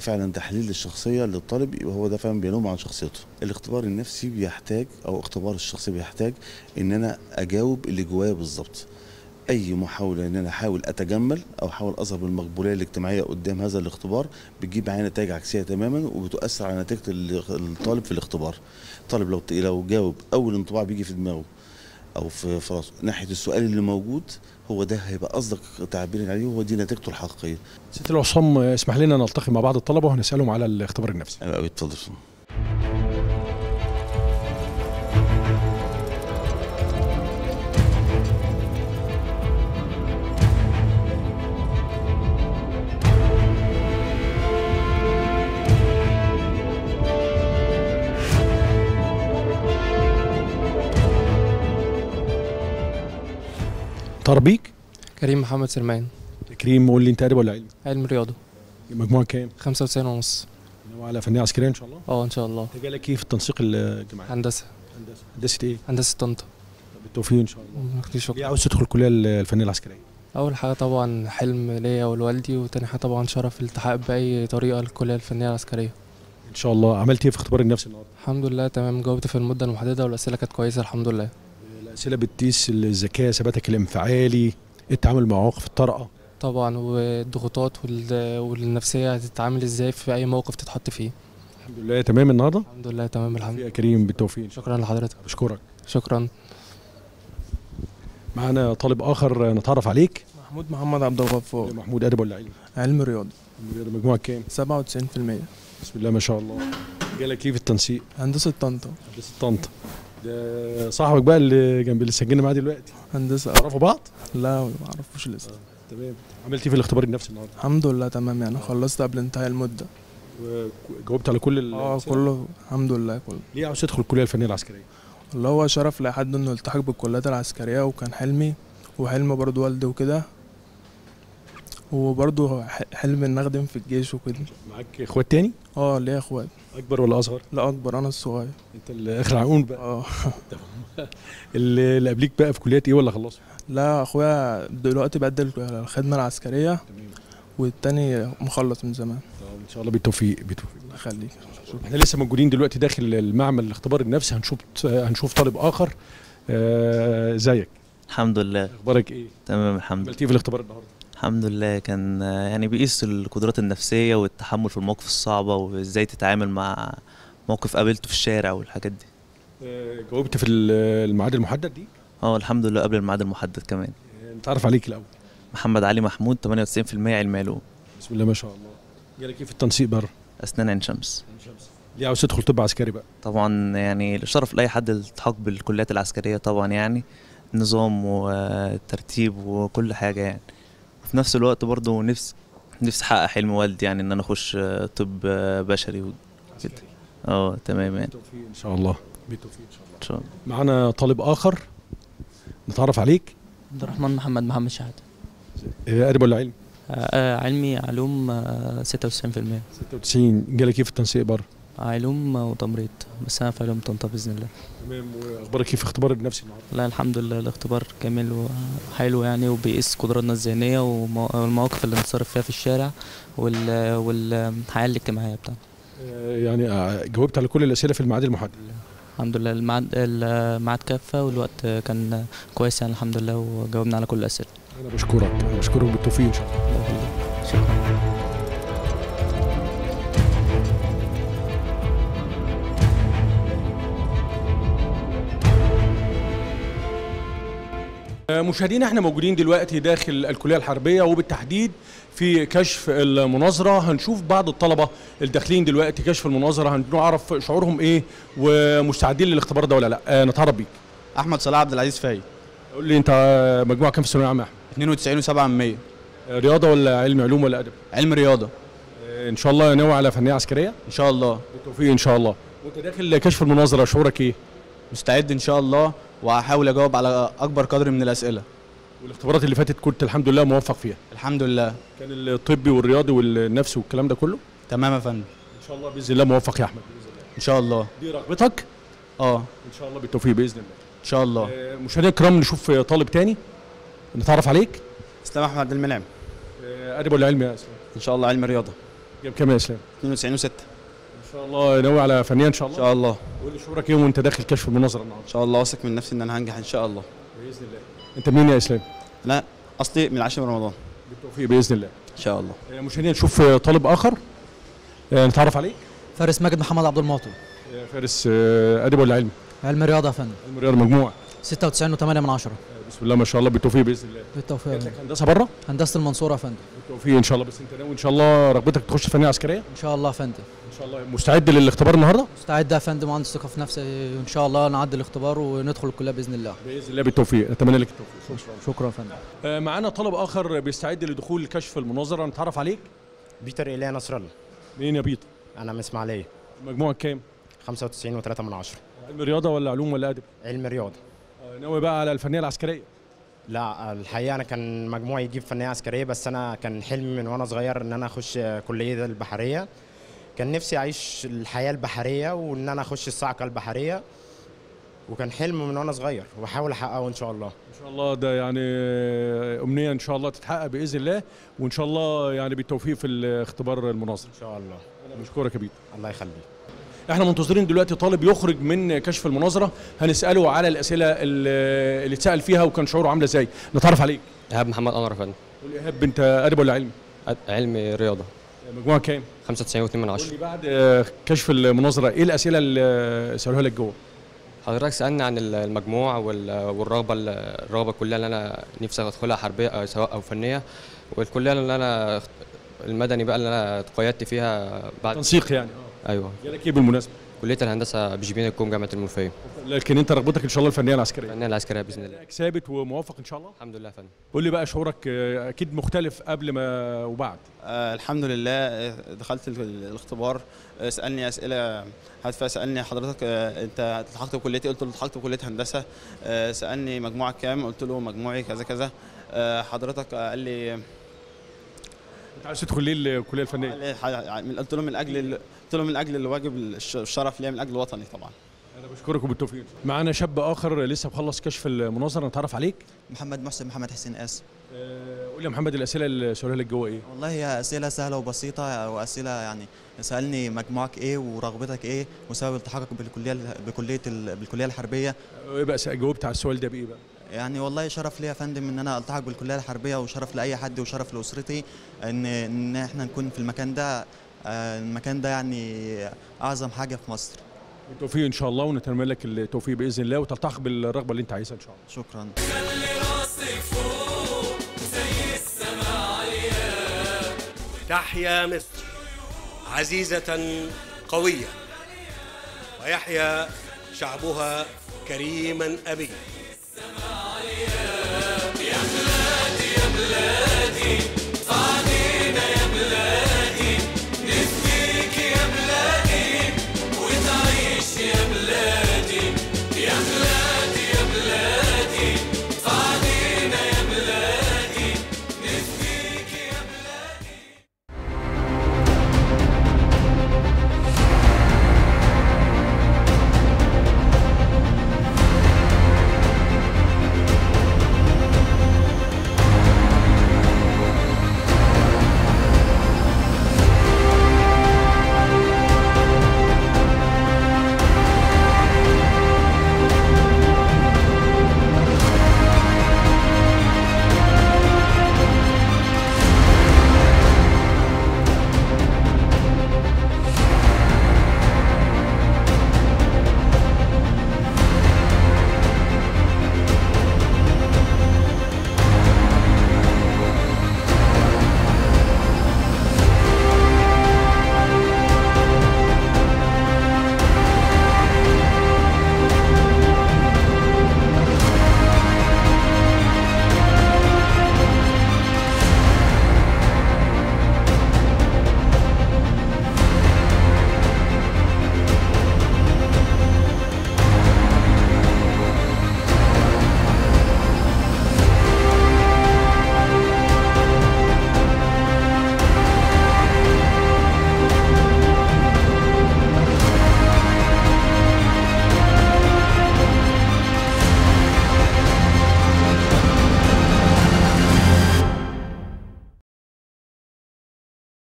فعلا تحليل للشخصية للطالب. يبقى هو ده فعلا بينم عن شخصيته. الاختبار النفسي بيحتاج أو اختبار الشخصيه بيحتاج إن أنا أجاوب اللي جوايا بالظبط. أي محاولة إن أنا أحاول أتجمل أو أحاول أظهر بالمقبوليه الاجتماعية قدام هذا الاختبار بتجيب معايا نتائج عكسية تماما وبتؤثر على نتيجة ال- الطالب في الاختبار. الطالب لو لو جاوب أول انطباع بيجي في دماغه أو في في راسه ناحية السؤال اللي موجود هو ده هيبقى أصدق تعبير عليه وهو دي نتيجته الحقيقية. ست العصام اسمح لنا نلتقي مع بعض الطلبة وهنسألهم على الاختبار النفسي. اتفضل. طار بيك كريم محمد سلمان كريم قول لي انت ادب ولا علم علم رياضة. مجموعه كام؟ 95 ونص. ناوي على فنيه عسكريه إن شاء الله؟ آه إن شاء الله. أنت جالك إيه في التنسيق الجماعي؟ هندسة. هندسة. هندسة إيه؟ هندسة طنطا. بالتوفيق إن شاء الله. شكرا. ليه عاوز تدخل الكلية الفنية العسكرية؟ أول حاجة طبعا حلم ليا ولوالدي وتاني حاجة طبعا شرف الالتحاق بأي طريقة للكلية الفنية العسكرية. إن شاء الله. عملت إيه في اختبار النفس النهارده؟ الحمد لله تمام. جاوبت في المدة المحددة والأسئلة كانت كويسة الحمد لله. الاسئله بتقيس الذكاء ثباتك الانفعالي التعامل مع مواقف الطارئة. طبعا والضغوطات وال- والنفسية هتتعامل إزاي في أي موقف تتحط فيه. الحمد لله. تمام النهارده؟ الحمد لله تمام الحمد يا كريم بالتوفيق. شكرا لحضرتك. بشكرك. شكرا. معانا طالب آخر نتعرف عليك. محمود محمد عبد الغفار محمود أدب ولا علم؟ علم رياضة. رياضة. مجموعه كام؟ 97% بسم الله ما شاء الله. جالك إيه في التنسيق؟ هندسة طنطا. هندسة طنطا. ده صاحبك بقى اللي جنب اللي سجلنا معاه دلوقتي. هندسة. تعرفوا بعض؟ لا ما اعرفوش لسه. تمام. عملت إيه في الاختبار النفسي النهارده؟ الحمد لله تمام. يعني خلصت قبل انتهاء المدة. جاوبت على كل آه؟ كله الحمد لله كله. ليه عاوز تدخل الكلية الفنية العسكرية؟ اللي هو شرف لاي حد إنه يلتحق بالكليات العسكرية وكان حلمي وحلم برضو والدي وكده وبرضو حلم إن أخدم في الجيش وكده. معاك إخوات تاني؟ آه ليا إخوات. اكبر ولا اصغر لا اكبر أنا الصغير. أنت الآخر عقون بقى. آه. اللي اللي قبليك بقى في كليات إيه ولا خلصوا؟ لا أخويا دلوقتي بقدم الخدمة العسكرية والتاني مخلص من زمان. إن شاء الله بالتوفيق بالتوفيق. خليك. إحنا لسه موجودين دلوقتي داخل المعمل الاختبار النفسي. هنشوف هنشوف طالب آخر. آه، زيك. الحمد لله. أخبارك إيه؟ تمام الحمد عملت إيه في الاختبار النهارده؟ الحمد لله. كان آه، يعني بيقيس القدرات النفسية والتحمل في المواقف الصعبة وإزاي تتعامل مع موقف قابلته في الشارع والحاجات دي. آه، جاوبت في ال- الميعاد المحدد دي؟ آه الحمد لله قبل الميعاد المحدد كمان. نتعرف عليك الأول. محمد علي محمود 98% علم علوم. بسم الله ما شاء الله. جالك إيه في التنسيق بره؟ أسنان عين شمس. ليه عاوز تدخل طب عسكري بقى؟ طبعا يعني الشرف لأي حد الالتحاق بالكليات العسكرية طبعا يعني نظام وترتيب وكل حاجة يعني. وفي نفس الوقت برضه نفسي نفسي أحقق حلم والدي يعني إن أنا أخش آه، طب آه، بشري وكده آه تمام يعني. إن شاء الله. بالتوفيق إن شاء الله. إن شاء الله. معانا طالب آخر. نتعرف عليك. عبد الرحمن محمد محمد شهادة آه، ادب ولا علم آه علمي علوم آه 96% 96 جالك إيه في التنسيق بره؟ علوم وتمريض بس أنا في علوم طنطا بإذن الله. تمام وأخبارك في اختبار النفسي النهارده؟ لا الحمد لله الاختبار كامل وحلو يعني وبيقيس قدراتنا الذهنية والمواقف اللي بنتصرف فيها في الشارع وال والحياة الاجتماعية بتاعنا آه، يعني آه، جاوبت على كل الأسئلة في الميعاد المحدد. الحمد لله الميعاد الميعاد كافه والوقت كان كويس يعني الحمد لله وجاوبنا على كل الأسئلة. أنا بشكرك بشكرك بالتوفيق إن شاء الله. مشاهدينا إحنا موجودين دلوقتي داخل الكلية الحربية وبالتحديد في كشف المناظرة. هنشوف بعض الطلبة الداخلين دلوقتي كشف المناظرة هنعرف شعورهم إيه ومستعدين للاختبار ده ولا لا. آه، نتعرف بيك. أحمد صلاح عبد العزيز فاي قول لي انت مجموعة كام في الثانوية العامة يا أحمد؟ 92 و7 رياضة ولا علم علوم ولا أدب؟ علم رياضة. آه، إن شاء الله ناوي على فنية عسكرية؟ إن شاء الله. بالتوفيق إن شاء الله. وانت داخل كشف المناظرة شعورك إيه؟ مستعد إن شاء الله. وهحاول أجاوب على أكبر قدر من الأسئلة. والاختبارات اللي فاتت كنت الحمد لله موفق فيها. الحمد لله. كان الطبي والرياضي والنفسي والكلام ده كله؟ تمام يا فندم. إن شاء الله بإذن الله موفق يا أحمد. باذن الله إن شاء الله. دي رغبتك؟ آه. إن شاء الله بالتوفيق بإذن الله. إن شاء الله. آه، مشاهدينا الكرام نشوف طالب تاني. نتعرف عليك. اسلام أحمد عبد المنعم. آه، أدب ولا علم يا اسلام إن شاء الله علم رياضة. جايب كام يا اسلام 92 و6 ان شاء الله ناوي على فنيه إن شاء الله. إن شاء الله. قول لي شعورك إيه وأنت داخل كشف المناظرة النهارده. إن شاء الله. واثق من نفسي إن أنا هنجح إن شاء الله. بإذن الله. أنت منين يا إسلام؟ لا أصلي من العاشر من رمضان. بالتوفيق بإذن الله. إن شاء الله. آه، مشاهدينا نشوف آه، طالب آخر. آه، نتعرف عليه. فارس ماجد محمد عبد المعطي آه، فارس أدب ولا علم؟ علم رياضة يا فندم. علم رياضة مجموع 96 و8 من 10 بسم الله ما شاء الله. بالتوفيق بإذن الله. بالتوفيق. جات لك هندسة بره هندسة المنصورة يا فندم. بالتوفيق إن شاء الله. بس أنت ناوي إن شاء الله رغبتك تخش فنية عسكرية؟ إن شاء الله يا فندم. شاء الله. مستعد للاختبار النهارده؟ مستعد يا فندم وعندي ثقة في نفسي. إن شاء الله نعدي الاختبار وندخل الكلية بإذن الله. بإذن الله بالتوفيق. أتمنى لك التوفيق. شكرا. شكرا. يا فندم. آه، معانا طالب آخر بيستعد لدخول كشف المناظرة. نتعرف عليك. بيتر إيليا نصر الله منين يا بيتر؟ أنا من إسماعيلية. مجموعك كام؟ 95 و3 من 10 علم رياضة ولا علوم ولا أدب؟ علم رياضة. آه، ناوي بقى على الفنية العسكرية. لا الحقيقة أنا كان مجموعي يجيب فنية عسكرية بس أنا كان حلمي من وأنا صغير إن أنا أخش كلية البحرية. كان نفسي أعيش الحياة البحرية وإن أنا أخش الصعقة البحرية. وكان حلم من وأنا صغير وبحاول أحققه إن شاء الله. إن شاء الله ده يعني آه، أمنية إن شاء الله تتحقق بإذن الله وإن شاء الله يعني بالتوفيق في الاختبار المناظر إن شاء الله. أنا بشكرك يا الله يخليك. إحنا منتظرين دلوقتي طالب يخرج من كشف المناظرة. هنسأله على الأسئلة اللي اتسأل فيها وكان شعوره عاملة إزاي. نتعرف عليك. ايهاب محمد انور يا فندم ايهاب أنت أدب ولا علم؟ علم رياضة. مجموعه كام؟ 95 و2 من قول 10 لي بعد آه، كشف المناظرة إيه الأسئلة اللي سألوها لك جوه؟ حضرتك سألني عن ال- المجموع وال- والرغبة ال- الرغبة الكلية اللي أنا نفسي أدخلها حربية أو سواء أو فنية والكلية اللي أنا المدني بقى اللي أنا اتقيدت فيها بعد تنسيق يعني أيوه. جالك إيه بالمناسبة؟ كلية الهندسة بشبين الكوم جامعة المنوفية. لكن انت رغبتك إن شاء الله الفنية العسكرية. الفنية العسكرية بإذن الله. ثابت وموفق إن شاء الله؟ الحمد لله يا فندم. قول لي بقى شعورك آه، أكيد مختلف قبل ما وبعد. آه الحمد لله آه، دخلت ال- الاختبار. سالني أسئلة هادفة سالني حضرتك آه، أنت التحقت بكليتي قلت له التحقت بكلية هندسة. آه، سألني مجموعك كام؟ قلت له مجموعي كذا كذا. آه، حضرتك آه، قال لي أنت عايز تدخل ليه الكلية الفنية؟ قلت له من أجل قلت له من أجل الواجب الش- الشرف ليا من أجل وطني طبعا. أنا بشكرك وبالتوفيق. معانا شاب آخر لسه مخلص كشف المناظره نتعرف عليك. محمد محسن محمد حسين قاس آه، قول لي يا محمد الأسئلة اللي سالوها لك جوه إيه؟ والله هي أسئلة سهلة وبسيطة وأسئلة يعني سألني مجموعك إيه ورغبتك إيه وسبب التحقك بالكلية بكلية ال- بالكلية الحربية. إيه بقى؟ جاوبت على السؤال ده بإيه بقى؟ يعني والله شرف ليا يا فندم إن أنا ألتحق بالكلية الحربية وشرف لأي حد وشرف لأسرتي إن إن إحنا نكون في المكان ده. آه، المكان ده يعني أعظم حاجة في مصر. بالتوفيق إن شاء الله ونتمنى لك التوفيق بإذن الله وتلتحق بالرغبة اللي أنت عايزها إن شاء الله. شكرا. تحيا مصر عزيزة قوية ويحيا شعبها كريما أبيا. يا بلادي يا بلادي